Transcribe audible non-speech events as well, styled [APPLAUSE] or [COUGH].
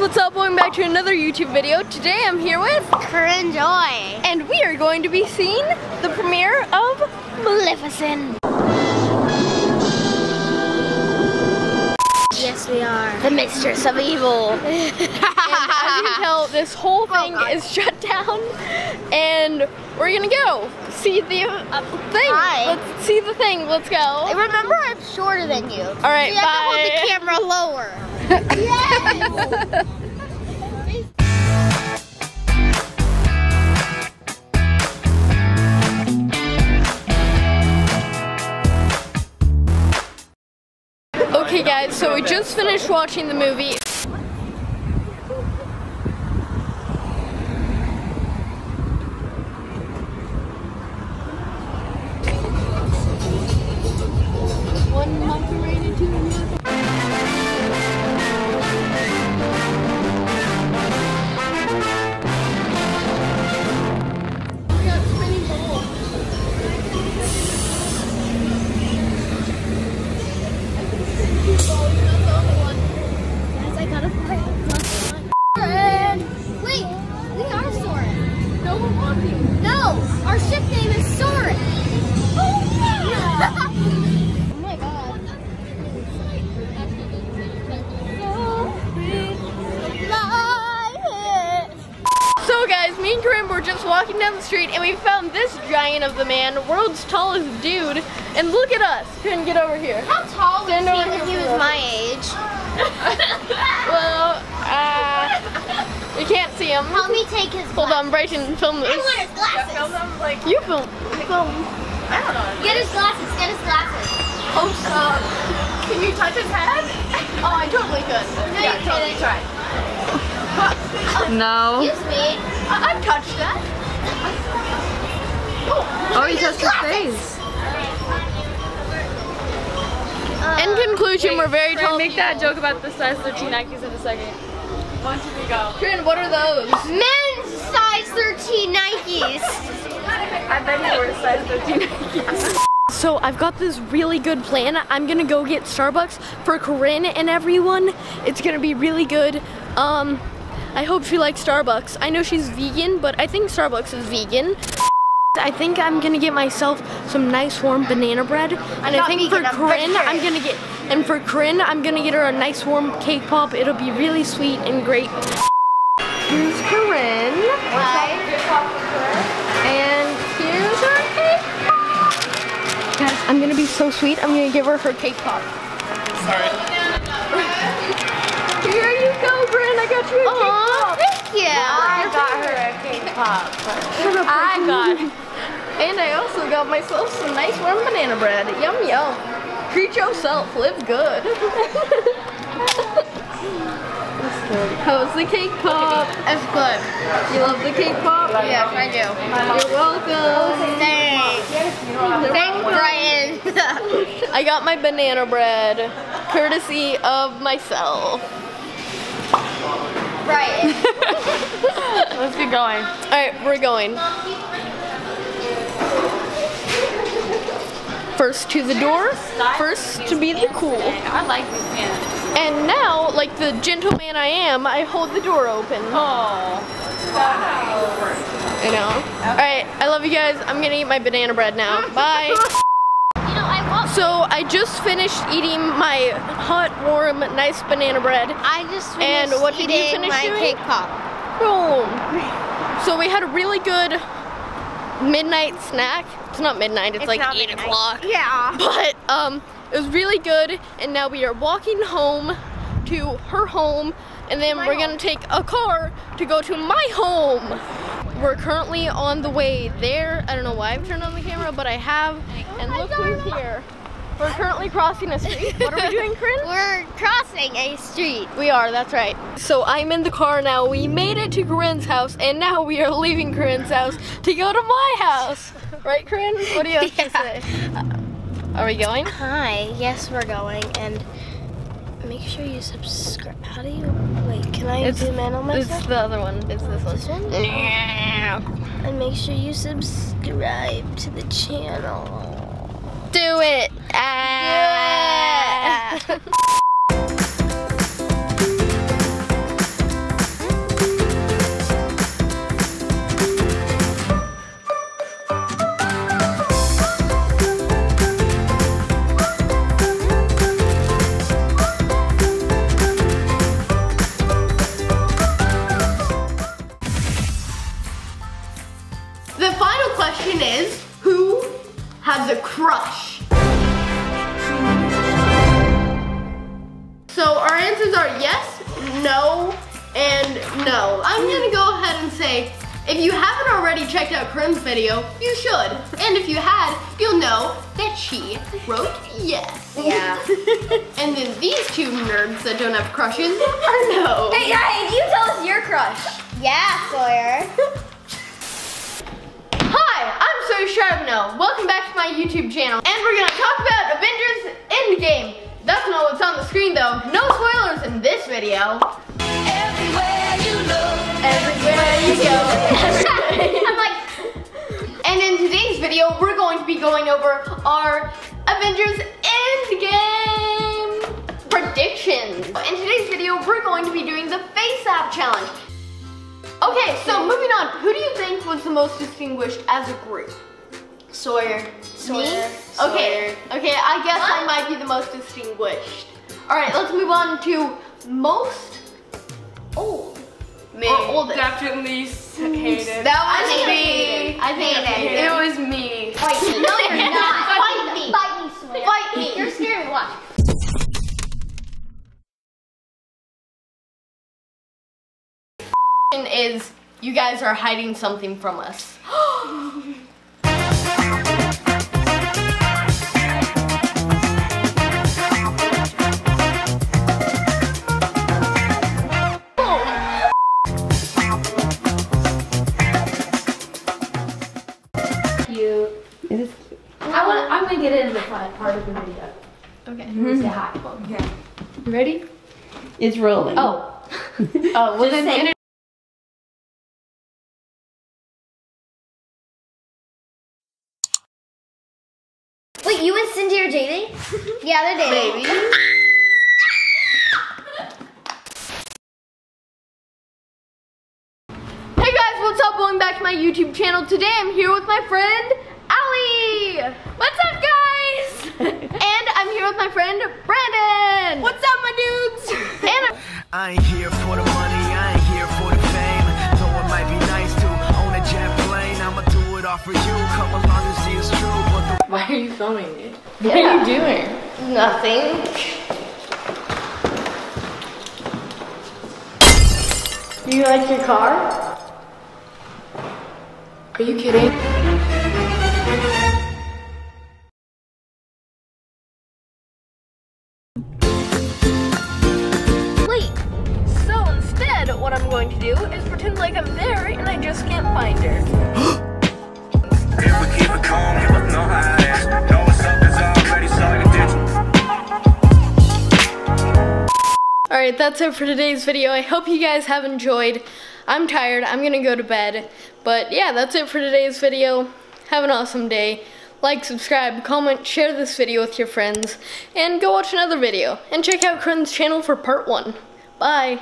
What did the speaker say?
what's up? Welcome back to another YouTube video. Today I'm here with Corinne Joy. and we are going to be seeing the premiere of Maleficent. Yes, we are. The mistress of evil. [LAUGHS] And as you can [LAUGHS] tell, this whole thing God. is shut down and we're gonna go see the uh, thing. Hi. Let's see the thing. Let's go. Remember, I'm shorter than you. All right, you have bye. to hold the camera lower. Okay guys, so we just finished watching the movie. Were just walking down the street and we found this giant of the man, world's tallest dude. And look at us. Couldn't get over here. How tall Stand was he when he was my age? [LAUGHS] Well, uh, you can't see him. Help me take his Hold on, glasses. Bryson, film I this. want his glasses. You film. Film. Get his glasses, get his glasses. Oh, stop. Can you touch his head? Oh, I totally could. yeah, you totally couldn't. try. No. Excuse me. I I've touched that. Oh, oh you touched his face. Uh, in conclusion, we're very tall. Make that joke about the size 13 Nikes in a second. One, two, three, go. Corinne, what are those? [LAUGHS] Men's size 13 Nikes. I bet you were a size 13 Nikes. So I've got this really good plan. I'm gonna go get Starbucks for Corinne and everyone. It's gonna be really good. Um, I hope she likes Starbucks. I know she's vegan, but I think Starbucks is vegan. [LAUGHS] I think I'm gonna get myself some nice warm banana bread. And I think vegan, for I'm Corinne, I'm gonna get, and for Corinne, I'm gonna get her a nice warm cake pop. It'll be really sweet and great. [LAUGHS] Here's Corinne. And I'm gonna be so sweet. I'm gonna give her her cake pop. Sorry. Here you go, Corinne. I got you a cake pop. thank you. got her a cake pop. Up, I Bryson. got [LAUGHS] And I also got myself some nice warm banana bread. Yum yum. Treat yourself. Live good. [LAUGHS] How's the cake pop? That's good. You love the cake pop? Yes, I do. You're welcome. Thanks. Thanks, Brian. [LAUGHS] I got my banana bread, courtesy of myself. Brian. [LAUGHS] Let's get going. All right, we're going. First to the door, first to be the cool. I like these pants. And now, like the gentleman I am, I hold the door open. Oh. You know? Alright, I love you guys. I'm gonna eat my banana bread now. [LAUGHS] Bye. You know, I. So I just finished eating my hot, warm, nice banana bread. I just And finished what did you eating finish my doing? cake pop. Boom. So we had a really good midnight snack. It's not midnight, it's, It's like 8 o'clock. Yeah. [LAUGHS] But um, it was really good, and now we are walking home to her home, and then My we're home. gonna take a car to go to my home. We're currently on the way there. I don't know why I've turned on the camera, but I have. And oh look who's here. We're currently crossing a street. What are we doing, Corinne? [LAUGHS] We're crossing a street. We are, that's right. So I'm in the car now. We made it to Corinne's house, and now we are leaving Corinne's house to go to my house. Right, Corinne? What do you have to [LAUGHS] say? Are we going? Hi. Yes, we're going, and make sure you subscribe. How do you? Wait, can I zoom in on myself? It's the other one. It's this one. This one? And make sure you subscribe to the channel. Do it. Ah. [LAUGHS] answers are yes, no, and no. I'm gonna go ahead and say, if you haven't already checked out Corinne's video, you should. And if you had, you'll know that she wrote yes. Yeah. and then these two nerds that don't have crushes are no. Hey, hey, you tell us your crush. Yeah, Sawyer. Hi, I'm Sawyer Sharbino. Welcome back to my YouTube channel. And we're gonna talk about Avengers Endgame. That's not what's on the screen though. No spoilers in this video. Everywhere you look. Everywhere you go. [LAUGHS] I'm like, and in today's video, we're going to be going over our Avengers Endgame predictions. In today's video, we're going to be doing the Face App Challenge. Okay, so moving on, who do you think was the most distinguished as a group? Sawyer. Sawyer. Okay, okay, I guess I might be the most distinguished. All right, let's move on to most old. Me. Or oldest. Definitely hated. That I was think me. I think I Hated. it hated. was me. Fight me. No, you're [LAUGHS] not. Fight me. Fight me, Sawyer. Fight me. You're scaring me. Watch. is you guys are hiding something from us. [GASPS] [GASPS] Okay. Say. Okay. You ready? It's rolling. Oh. [LAUGHS] Oh, well then say- Wait, you and Cindy are dating? [LAUGHS] yeah, they're dating. Maybe. Hey guys, what's up? Welcome back to my YouTube channel. Today I'm here with my friend, Ali. What's up, guys? and I'm here with my friend, Brandon. What's up, my dudes? [LAUGHS] and I'm [LAUGHS] I ain't here for the money, I ain't here for the fame. Though it might be nice to own a jet plane, I'ma do it all for you. Come along and see it's true, but the Why are you filming me? What are you doing? nothing. Do you like your car? Are you kidding? Alright, that's it for today's video. I hope you guys have enjoyed. I'm tired. I'm gonna go to bed. But yeah, that's it for today's video. Have an awesome day. Like, subscribe, comment, share this video with your friends, and go watch another video. And check out Corinne's channel for part one. Bye.